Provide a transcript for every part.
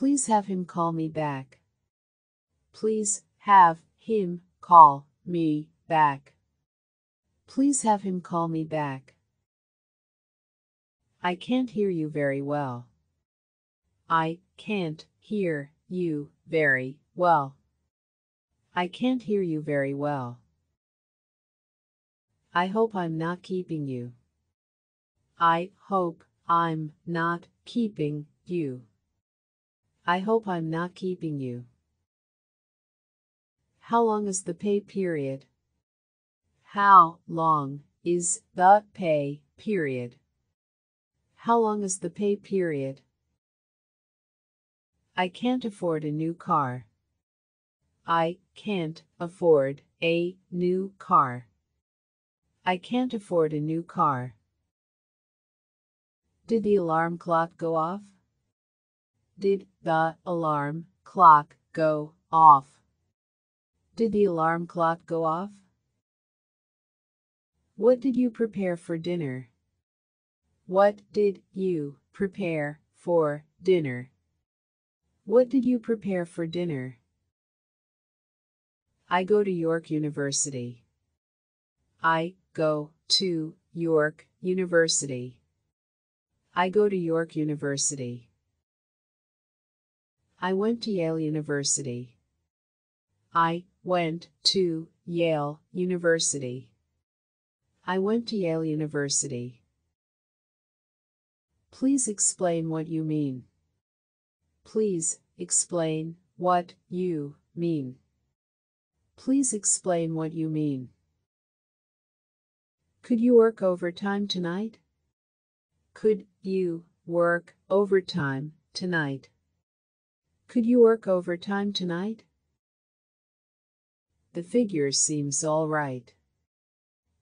Please have him call me back. Please have him call me back. Please have him call me back. I can't hear you very well. I can't hear you very well. I can't hear you very well. I hope I'm not keeping you. I hope I'm not keeping you. I hope I'm not keeping you. How long is the pay period? How long is the pay period? How long is the pay period? I can't afford a new car. I can't afford a new car. I can't afford a new car. Did the alarm clock go off? Did the alarm clock go off? Did the alarm clock go off? What did you prepare for dinner? What did you prepare for dinner? What did you prepare for dinner? I go to York University. I go to York University. I go to York University. I went to Yale University. I went to Yale University. I went to Yale University. Please explain what you mean. Please explain what you mean. Please explain what you mean. Could you work overtime tonight? Could you work overtime tonight? Could you work overtime tonight? The figure seems all right.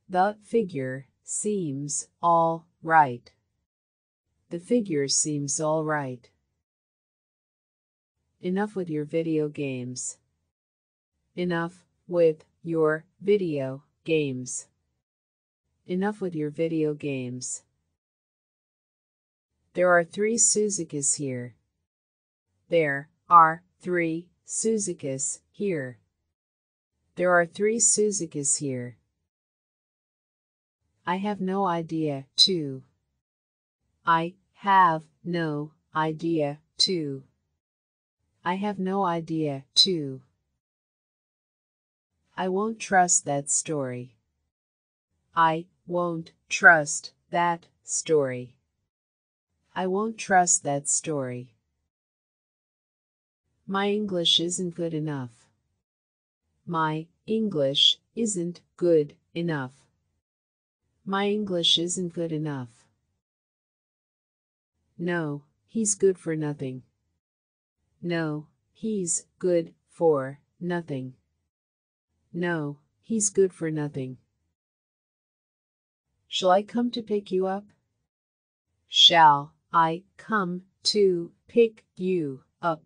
The figure seems all right. The figure seems all right. Enough with your video games. Enough with your video games. Enough with your video games. There are three Suzukis here. There are three Suzukis here. There are three Suzukis here. I have no idea, too. I have no idea, too. I have no idea, too. I won't trust that story. I won't trust that story. I won't trust that story. My English isn't good enough. My English isn't good enough. My English isn't good enough. No, he's good for nothing. No, he's good for nothing. No, he's good for nothing. Shall I come to pick you up? Shall I come to pick you up?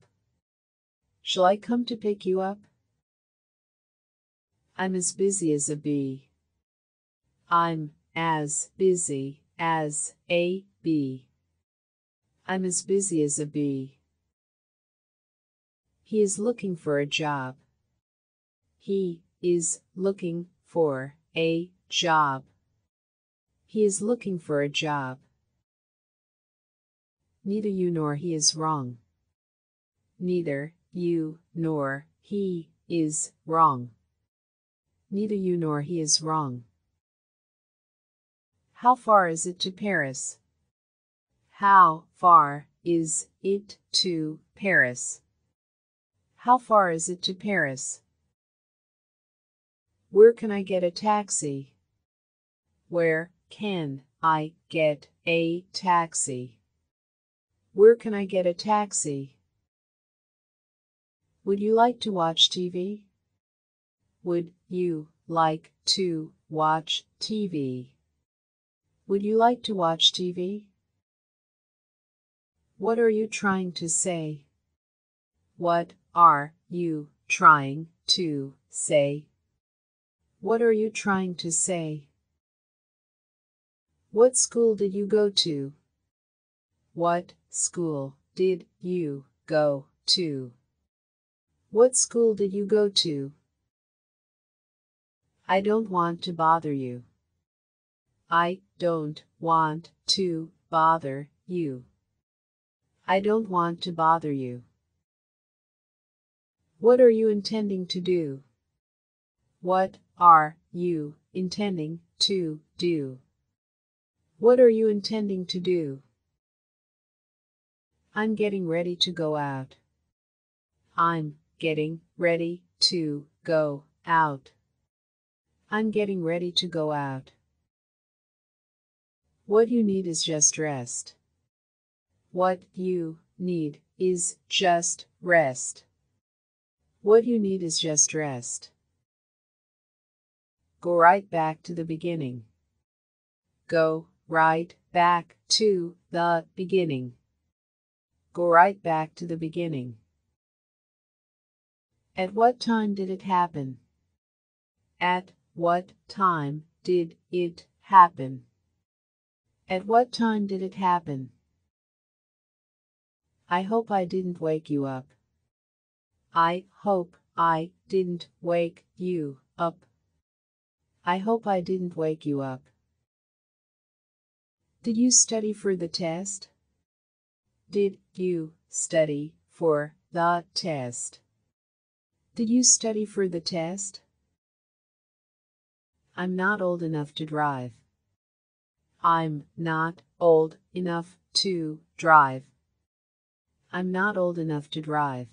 Shall I come to pick you up? I'm as busy as a bee. I'm as busy as a bee. I'm as busy as a bee. He is looking for a job. He is looking for a job. He is looking for a job. Neither you nor he is wrong. Neither you nor he is wrong. Neither you nor he is wrong. How far is it to Paris? How far is it to Paris? How far is it to Paris? Where can I get a taxi? Where can I get a taxi? Where can I get a taxi? Would you like to watch TV? Would you like to watch TV? Would you like to watch TV? What are you trying to say? What are you trying to say? What are you trying to say? What school did you go to? What school did you go to? What school did you go to? I don't want to bother you. I don't want to bother you. I don't want to bother you. What are you intending to do? What are you intending to do? What are you intending to do? I'm getting ready to go out. I'm getting ready to go out. I'm getting ready to go out. What you need is just rest. What you need is just rest. What you need is just rest. Go right back to the beginning. Go right back to the beginning. Go right back to the beginning. At what time did it happen? At what time did it happen? At what time did it happen? I hope I didn't wake you up. I hope I didn't wake you up. I hope I didn't wake you up. Did you study for the test? Did you study for the test? Did you study for the test? I'm not old enough to drive. I'm not old enough to drive. I'm not old enough to drive.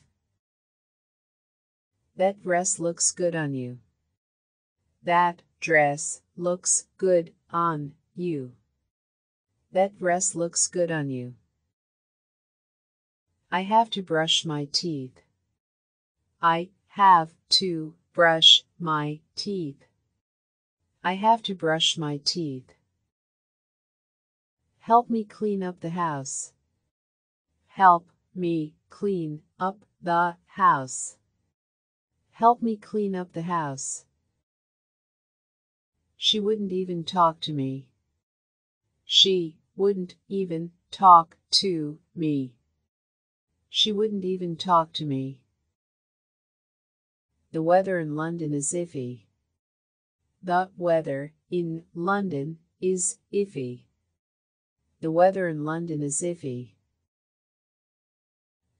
That dress looks good on you. That dress looks good on you. That dress looks good on you. I have to brush my teeth. I have to brush my teeth. I have to brush my teeth. Help me clean up the house. Help me clean up the house. Help me clean up the house. She wouldn't even talk to me. She wouldn't even talk to me. She wouldn't even talk to me. The weather in London is iffy. The weather in London is iffy. The weather in London is iffy.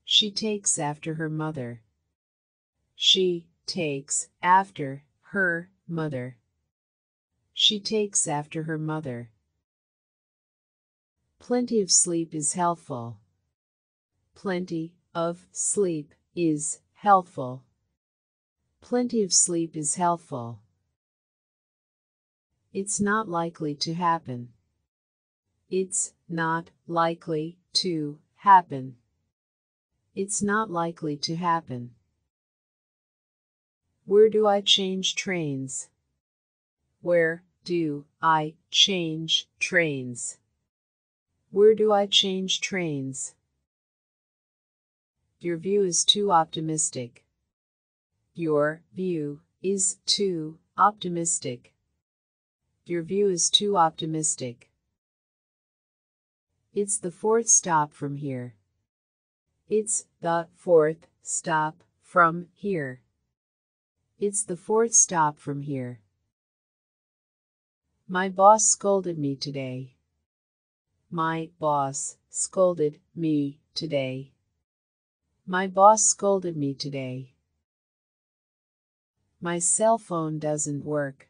She takes after her mother. She takes after her mother. She takes after her mother. Plenty of sleep is helpful. Plenty of sleep is healthful. Plenty of sleep is helpful. It's not likely to happen. It's not likely to happen. It's not likely to happen. Where do I change trains? Where do I change trains? Where do I change trains? Your view is too optimistic. Your view is too optimistic. Your view is too optimistic. It's the fourth stop from here. It's the fourth stop from here. It's the fourth stop from here. My boss scolded me today. My boss scolded me today. My boss scolded me today. My cell phone doesn't work.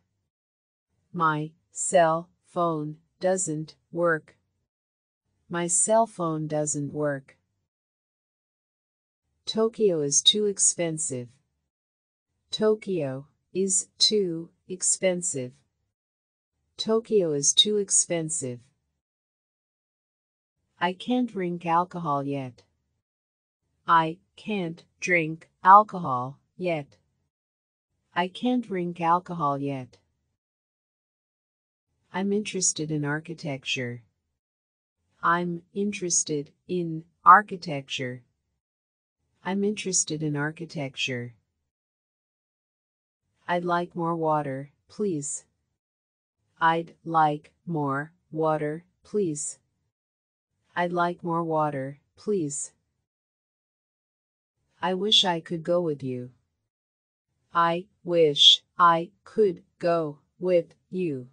My cell phone doesn't work. My cell phone doesn't work. Tokyo is too expensive. Tokyo is too expensive. Tokyo is too expensive. I can't drink alcohol yet. I can't drink alcohol yet. I can't drink alcohol yet. I'm interested in architecture. I'm interested in architecture. I'm interested in architecture. I'd like more water, please. I'd like more water, please. I'd like more water, please. I wish I could go with you. I wish I could go with you.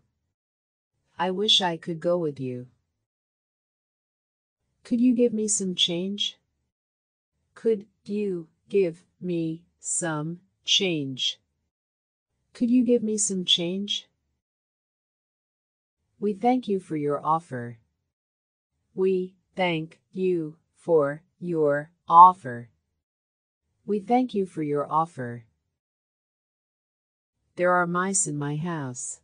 I wish I could go with you. Could you give me some change? Could you give me some change? Could you give me some change? We thank you for your offer. We thank you for your offer. We thank you for your offer. There are mice in my house.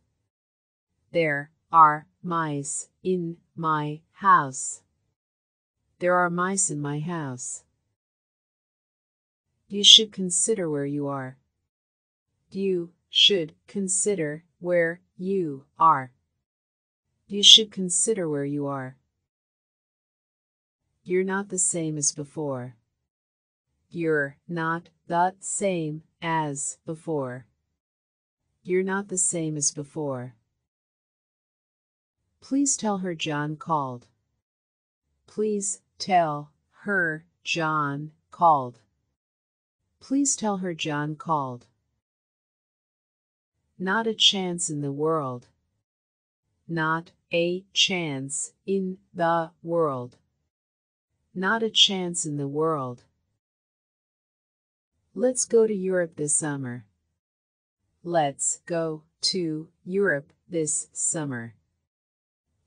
There are mice in my house. There are mice in my house. You should consider where you are. You should consider where you are. You should consider where you are. You're not the same as before. You're not the same as before. You're not the same as before. Please tell her John called. Please tell her John called. Please tell her John called. Not a chance in the world. Not a chance in the world. Not a chance in the world. Let's go to Europe this summer. Let's go to Europe this summer.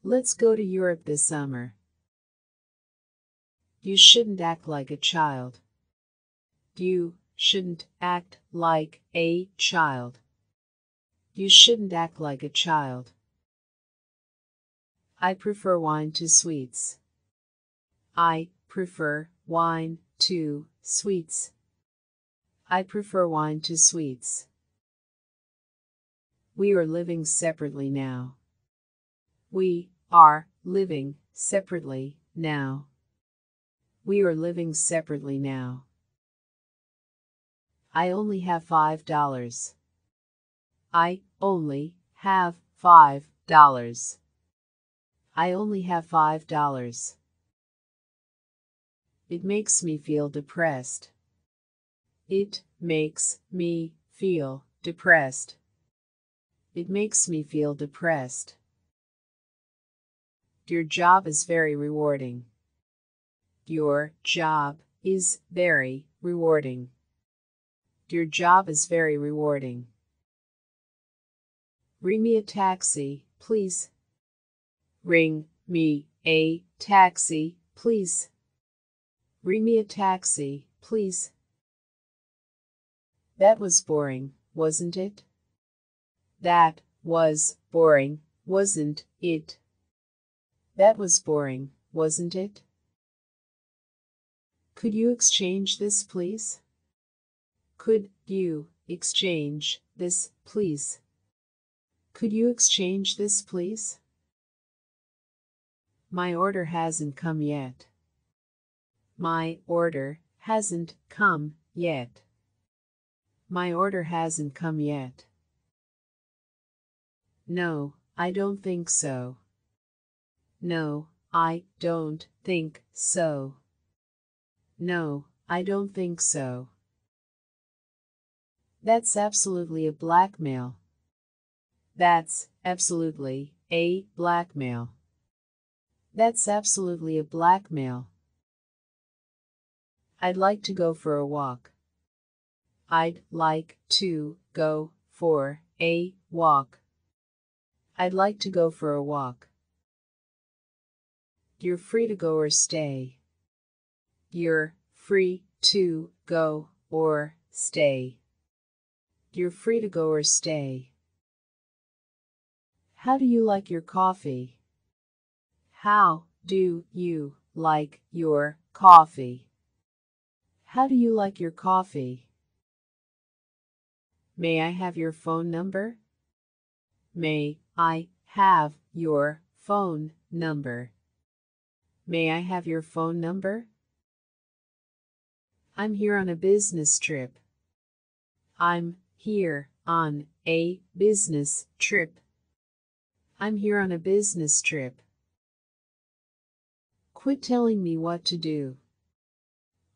Let's go to Europe this summer. You shouldn't act like a child. You shouldn't act like a child. You shouldn't act like a child. I prefer wine to sweets. I prefer wine to sweets. I prefer wine to sweets. We are living separately now. We are living separately now. We are living separately now. I only have five dollars. I only have five dollars. I only have five dollars. It makes me feel depressed. It makes me feel depressed. It makes me feel depressed. Your job is very rewarding. Your job is very rewarding. Your job is very rewarding. Ring me a taxi, please. Ring me a taxi, please. Ring me a taxi, please. That was boring, wasn't it? That was boring, wasn't it? That was boring, wasn't it? Could you exchange this, please? Could you exchange this, please? Could you exchange this, please? My order hasn't come yet. My order hasn't come yet. My order hasn't come yet. No, I don't think so. No, I don't think so. No, I don't think so. That's absolutely a blackmail. That's absolutely a blackmail. That's absolutely a blackmail. I'd like to go for a walk. I'd like to go for a walk. I'd like to go for a walk. You're free to go or stay. You're free to go or stay. You're free to go or stay. How do you like your coffee? How do you like your coffee? How do you like your coffee? May I have your phone number? May I have your phone number? May I have your phone number? I'm here on a business trip. I'm here on a business trip. I'm here on a business trip. Quit telling me what to do.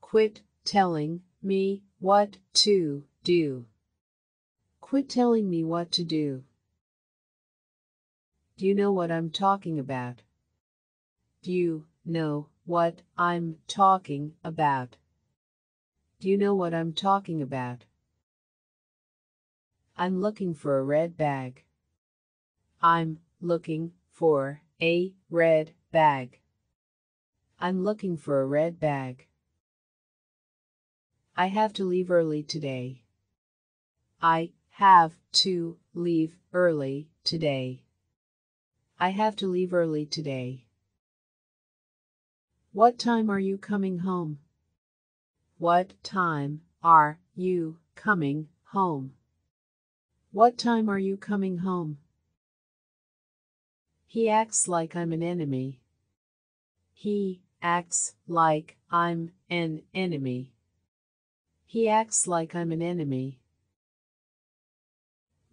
Quit telling me what to do. Quit telling me what to do. Do you know what I'm talking about? Do you know what I'm talking about? Do you know what I'm talking about? I'm looking for a red bag. I'm looking for a red bag. I'm looking for a red bag. I have to leave early today. I have to leave early today. I have to leave early today. What time are you coming home? What time are you coming home? What time are you coming home? He acts like I'm an enemy. He acts like I'm an enemy. He acts like I'm an enemy.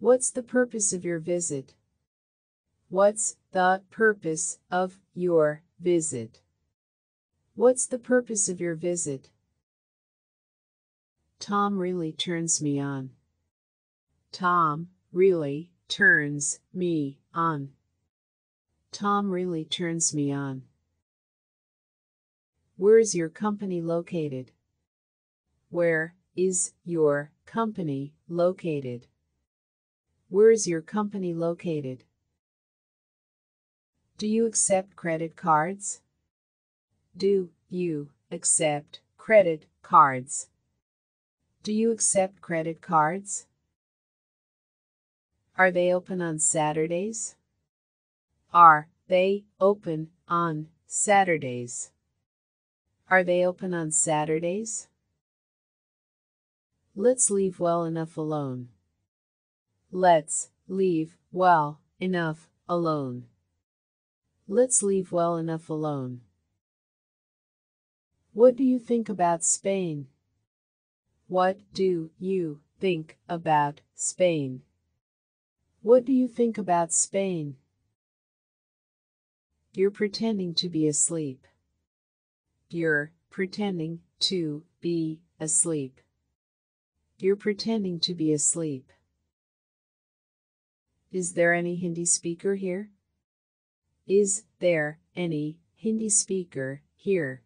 What's the purpose of your visit? What's the purpose of your visit? What's the purpose of your visit? Tom really turns me on. Tom really turns me on. Tom really turns me on. Where's your company located? Where is your company located? Where's your company located? Do you accept credit cards? Do you accept credit cards? Do you accept credit cards? Are they open on Saturdays? Are they open on Saturdays? Are they open on Saturdays? Let's leave well enough alone. Let's leave well enough alone. Let's leave well enough alone. What do you think about Spain? What do you think about Spain? What do you think about Spain? You're pretending to be asleep. You're pretending to be asleep. You're pretending to be asleep. Is there any Hindi speaker here? Is there any Hindi speaker here?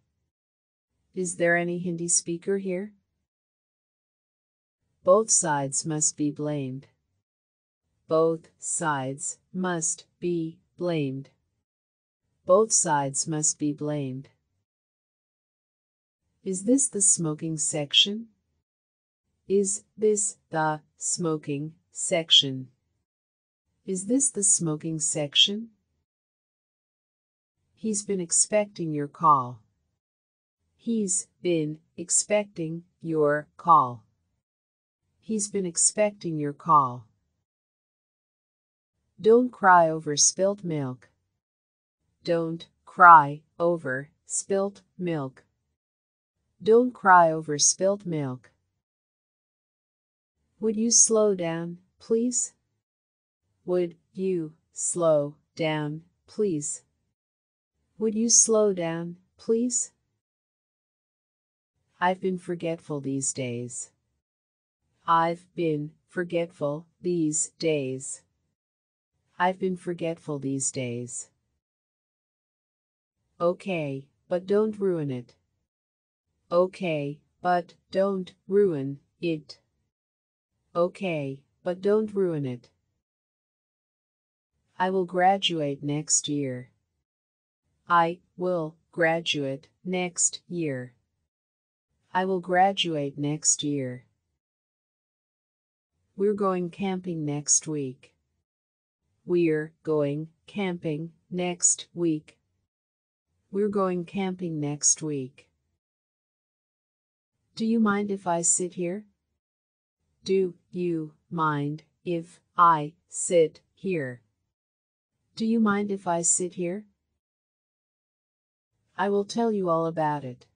Is there any Hindi speaker here? Both sides must be blamed. Both sides must be blamed. Both sides must be blamed. Is this the smoking section? Is this the smoking section? Is this the smoking section? He's been expecting your call. He's been expecting your call. He's been expecting your call. Don't cry over spilt milk. Don't cry over spilt milk. Don't cry over spilt milk. Would you slow down, please? Would you slow down, please? Would you slow down, please? I've been forgetful these days. I've been forgetful these days. I've been forgetful these days. Okay, but don't ruin it. Okay, but don't ruin it. Okay, but don't ruin it. I will graduate next year. I will graduate next year. I will graduate next year. We're going camping next week. We're going camping next week. We're going camping next week. Do you mind if I sit here? Do you mind if I sit here? Do you mind if I sit here? I will tell you all about it.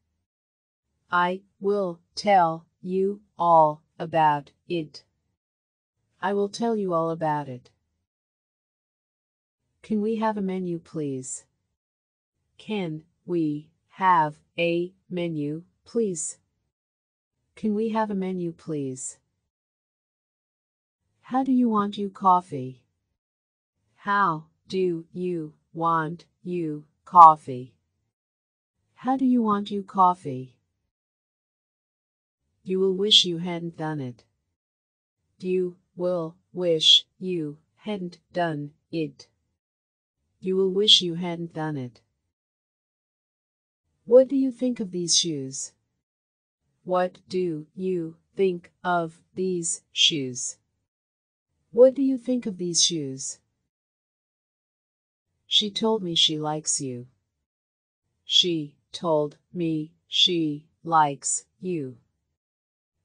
I will tell you all about it. I will tell you all about it. Can we have a menu, please? Can we have a menu, please? Can we have a menu, please? How do you want you coffee? How do you want you coffee? How do you want you coffee? You will wish you hadn't done it. You will wish you hadn't done it. You will wish you hadn't done it. What do you think of these shoes? What do you think of these shoes? What do you think of these shoes? She told me she likes you. She told me she likes you.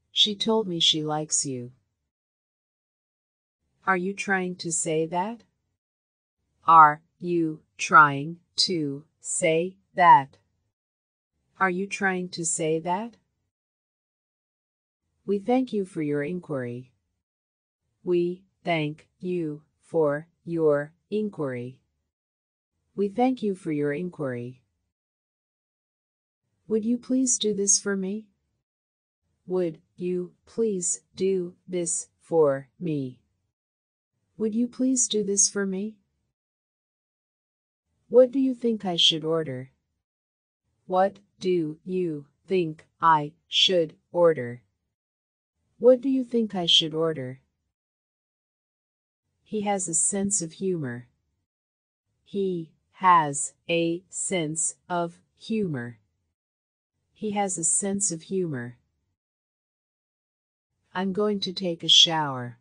She told me she likes you. Are you trying to say that? Are you trying to say that? Are you trying to say that? We thank you for your inquiry. We thank you for your inquiry. We thank you for your inquiry. Would you please do this for me? Would you please do this for me? Would you please do this for me? What do you think I should order? What do you think I should order? What do you think I should order? He has a sense of humor. He has a sense of humor. He has a sense of humor. I'm going to take a shower.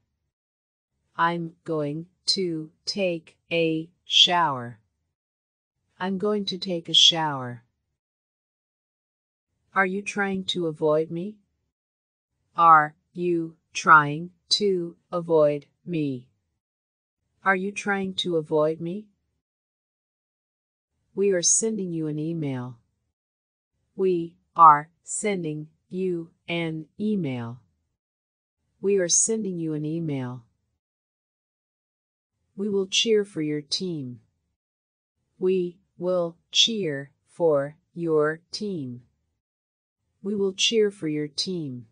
I'm going to take a shower. I'm going to take a shower. Are you trying to avoid me? Are you trying to avoid me? Are you trying to avoid me? We are sending you an email. We are sending you an email. We are sending you an email. We will cheer for your team. We will cheer for your team. We will cheer for your team.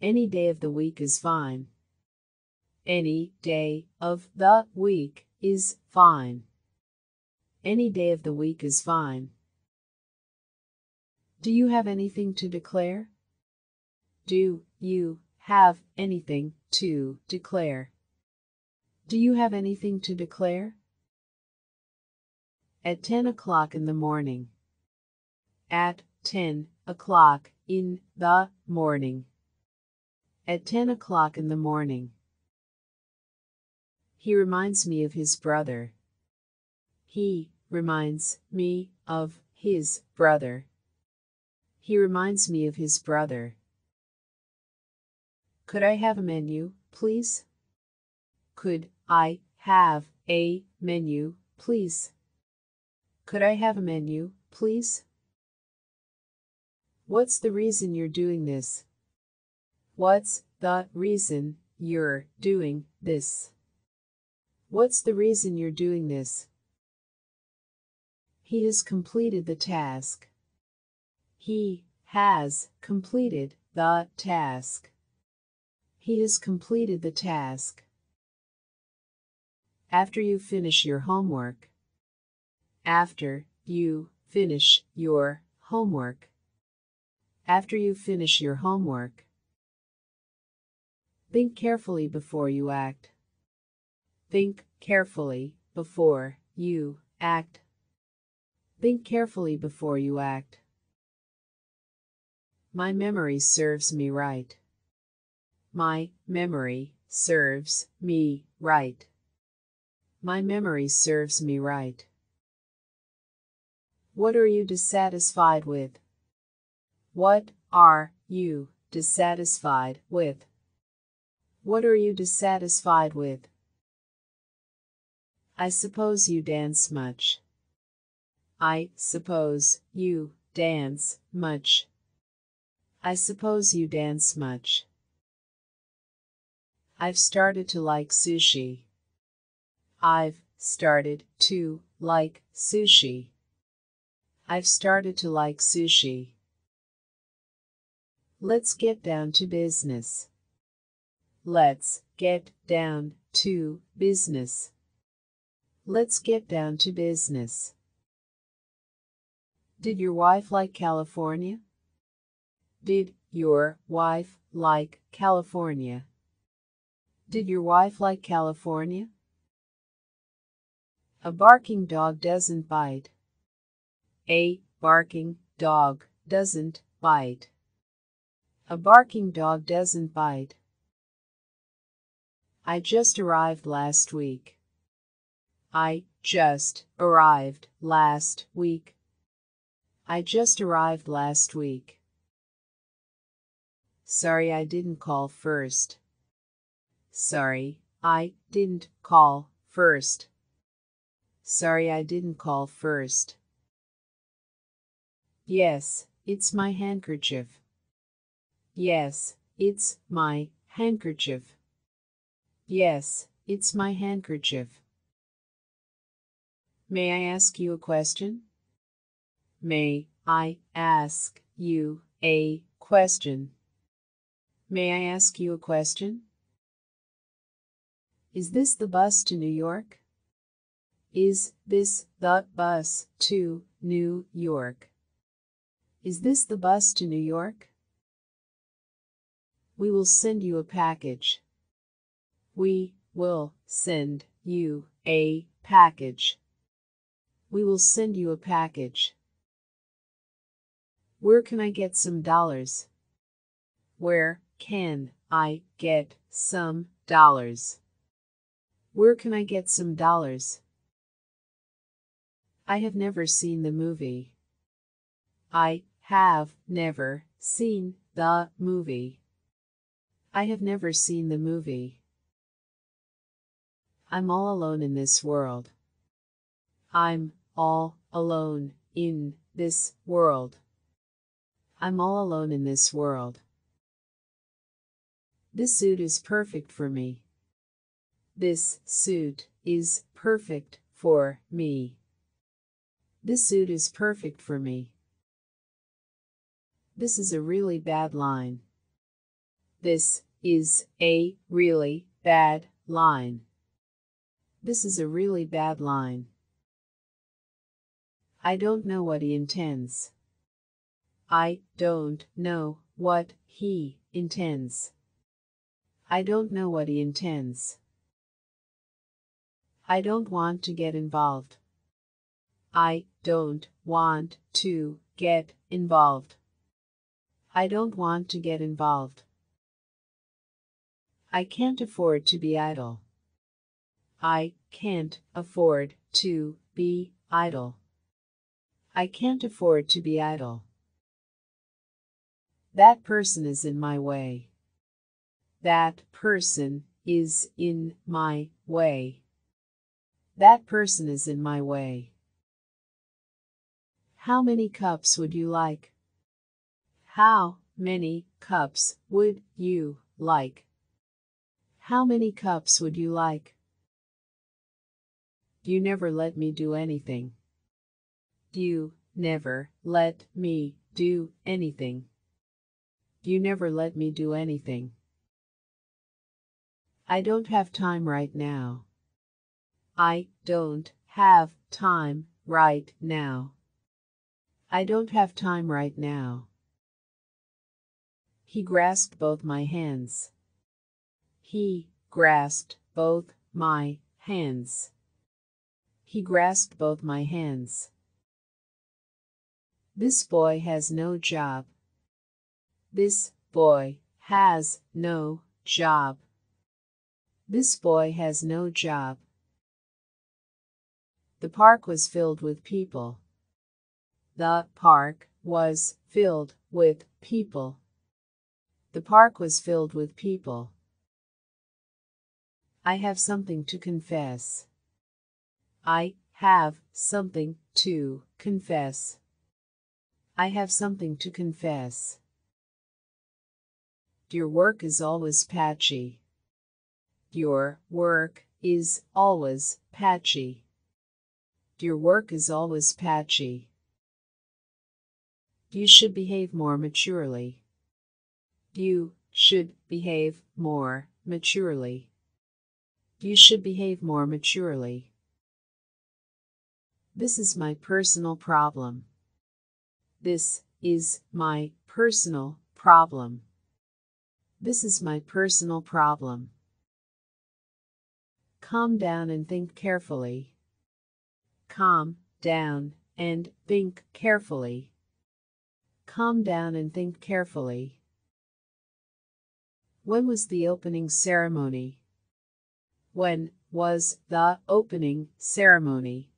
Any day of the week is fine. Any day of the week is fine. Any day of the week is fine. Do you have anything to declare? Do you have anything to declare? Do you have anything to declare? At 10 o'clock in the morning. At 10 o'clock in the morning. At 10 o'clock in the morning. He reminds me of his brother. He reminds me of his brother. He reminds me of his brother. Could I have a menu, please? Could I have a menu, please? Could I have a menu, please? What's the reason you're doing this? What's the reason you're doing this? What's the reason you're doing this? He has completed the task. He has completed the task. He has completed the task. After you finish your homework. After you finish your homework. After you finish your homework. Think carefully before you act. Think carefully before you act. Think carefully before you act. My memory serves me right. My memory serves me right. My memory serves me right. What are you dissatisfied with? What are you dissatisfied with? What are you dissatisfied with? I suppose you dance much. I suppose you dance much. I suppose you dance much. I've started to like sushi. I've started to like sushi. I've started to like sushi. Let's get down to business. Let's get down to business. Let's get down to business. Did your wife like California? Did your wife like California? Did your wife like California? A barking dog doesn't bite. A barking dog doesn't bite. A barking dog doesn't bite. I just arrived last week. I just arrived last week. I just arrived last week. Sorry I didn't call first. Sorry, I didn't call first. Sorry I didn't call first. Yes, it's my handkerchief. Yes, it's my handkerchief. Yes, it's my handkerchief. May I ask you a question? May I ask you a question? May I ask you a question? Is this the bus to New York? Is this the bus to New York? Is this the bus to New York? We will send you a package. We will send you a package. We will send you a package. Where can I get some dollars? Where can I get some dollars? Where can I get some dollars? I have never seen the movie. I have never seen the movie. I have never seen the movie. I'm all alone in this world. I'm all alone in this world. I'm all alone in this world. This suit is perfect for me. This suit is perfect for me. This suit is perfect for me. This is a really bad line. This is a really bad line. This is a really bad line. I don't know what he intends. I don't know what he intends. I don't know what he intends. I don't want to get involved. I don't want to get involved. I don't want to get involved. I can't afford to be idle. I can't afford to be idle. I can't afford to be idle. That person is in my way. That person is in my way. That person is in my way. How many cups would you like? How many cups would you like? How many cups would you like? You never let me do anything. You never let me do anything. You never let me do anything. I don't have time right now. I don't have time right now. I don't have time right now. He grasped both my hands. He grasped both my hands. He grasped both my hands. This boy has no job. This boy has no job. This boy has no job. The park was filled with people. The park was filled with people. The park was filled with people. I have something to confess. I have something to confess. I have something to confess. Your work is always patchy. Your work is always patchy. Your work is always patchy. You should behave more maturely. You should behave more maturely. You should behave more maturely. This is my personal problem. This is my personal problem. This is my personal problem. Calm down and think carefully. Calm down and think carefully. Calm down and think carefully. When was the opening ceremony? When was the opening ceremony?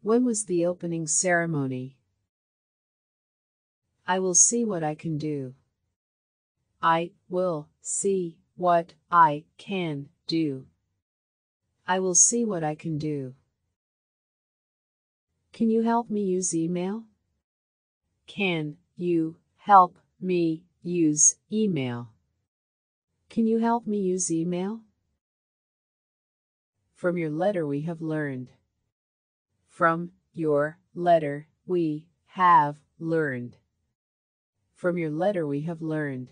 When was the opening ceremony? I will see what I can do. I will see what I can do. I will see what I can do. Can you help me use email? Can you help me use email? Can you help me use email? From your letter we have learned. From your letter we have learned. From your letter we have learned.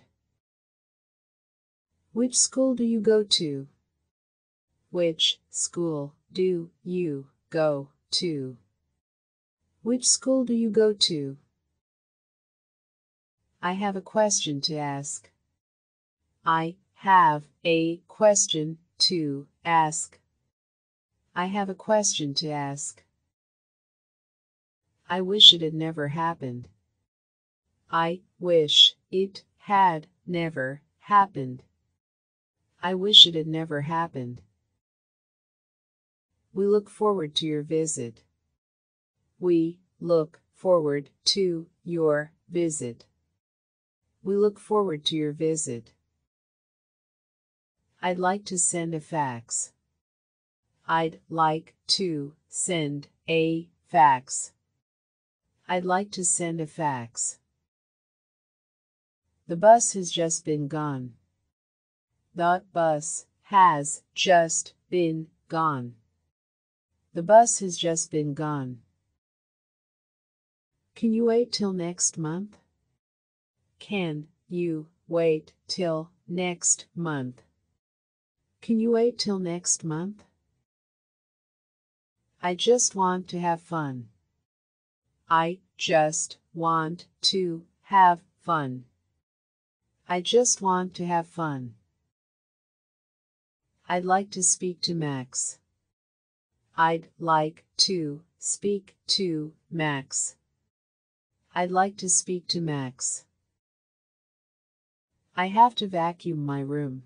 Which school do you go to? Which school do you go to? Which school do you go to? I have a question to ask. I have a question to ask. I have a question to ask. I wish it had never happened. I wish it had never happened. I wish it had never happened. We look forward to your visit. We look forward to your visit. We look forward to your visit. I'd like to send a fax. I'd like to send a fax. I'd like to send a fax. The bus has just been gone. The bus has just been gone. The bus has just been gone. Can you wait till next month? Can you wait till next month? Can you wait till next month? I just want to have fun. I just want to have fun. I just want to have fun. I'd like to speak to Max. I'd like to speak to Max. I'd like to speak to Max. I have to vacuum my room.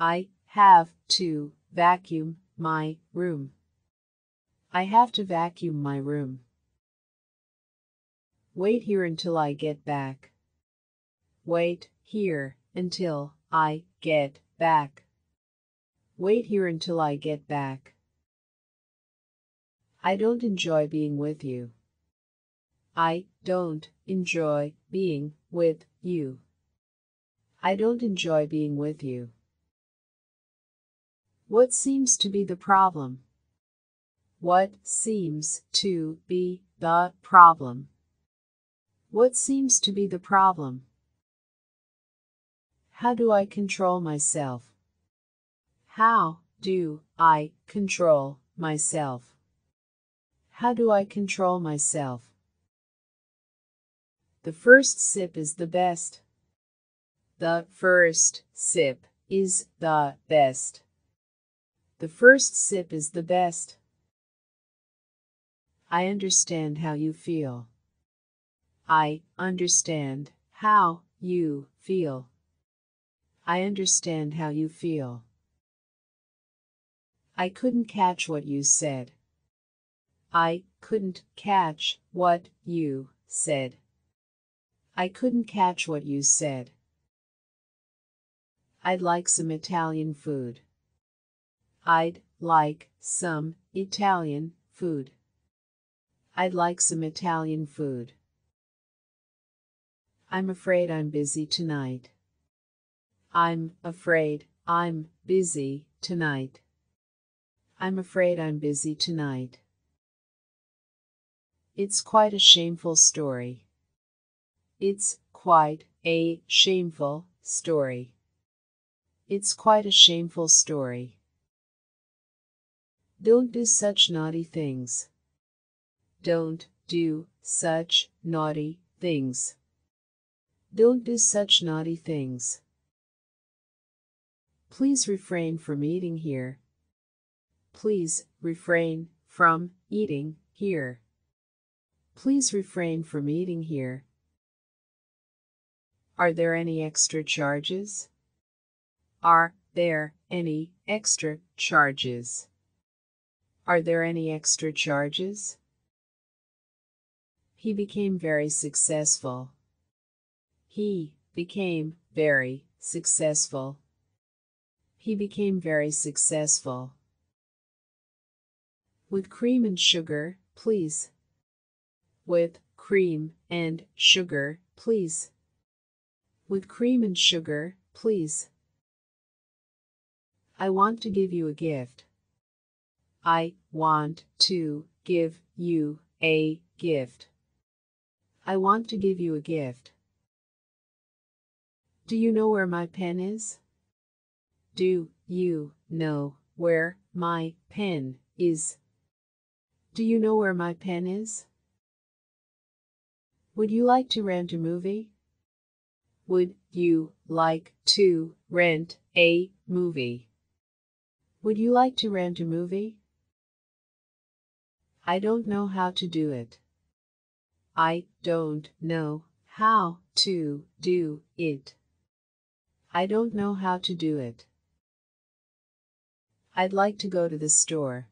I have to vacuum my room. I have to vacuum my room. Wait here until I get back. Wait here until I get back. Wait here until I get back. I don't enjoy being with you. I don't enjoy being with you. I don't enjoy being with you. What seems to be the problem? What seems to be the problem? What seems to be the problem? How do I control myself? How do I control myself? How do I control myself? The first sip is the best. The first sip is the best. The first sip is the best. I understand how you feel. I understand how you feel. I understand how you feel. I couldn't catch what you said. I couldn't catch what you said. I couldn't catch what you said. I'd like some Italian food. I'd like some Italian food. I'd like some Italian food. I'm afraid I'm busy tonight. I'm afraid I'm busy tonight. I'm afraid I'm busy tonight. It's quite a shameful story. It's quite a shameful story. It's quite a shameful story. Don't do such naughty things. Don't do such naughty things. Don't do such naughty things. Please refrain from eating here. Please refrain from eating here. Please refrain from eating here. Are there any extra charges? Are there any extra charges? Are there any extra charges? He became very successful. He became very successful. He became very successful. With cream and sugar, please. With cream and sugar, please. With cream and sugar, please. I want to give you a gift. I want to give you a gift. I want to give you a gift. Do you know where my pen is? Do you know where my pen is? Do you know where my pen is? Would you like to rent a movie? Would you like to rent a movie? Would you like to rent a movie? I don't know how to do it. I don't know how to do it. I don't know how to do it. I'd like to go to the store.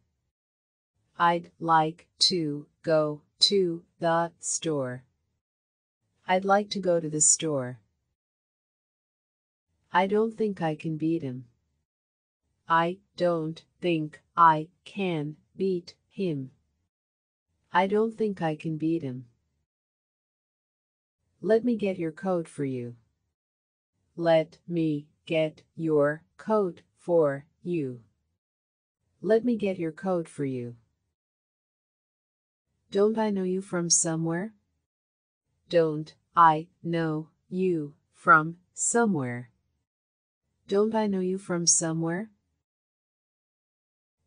I'd like to go to the store. I'd like to go to the store. I don't think I can beat him. I don't think I can beat him. I don't think I can beat him. Let me get your coat for you. Let me get your coat for you. Let me get your coat for you. Don't I know you from somewhere? Don't I know you from somewhere? Don't I know you from somewhere?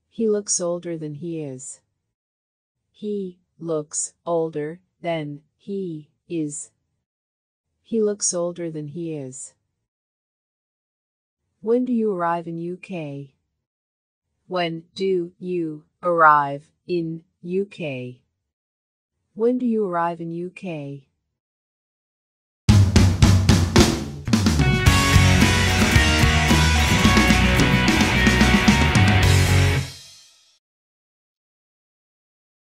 He looks older than he is. He looks older than he is. He looks older than he is. When do you arrive in UK? When do you arrive in UK? When do you arrive in UK?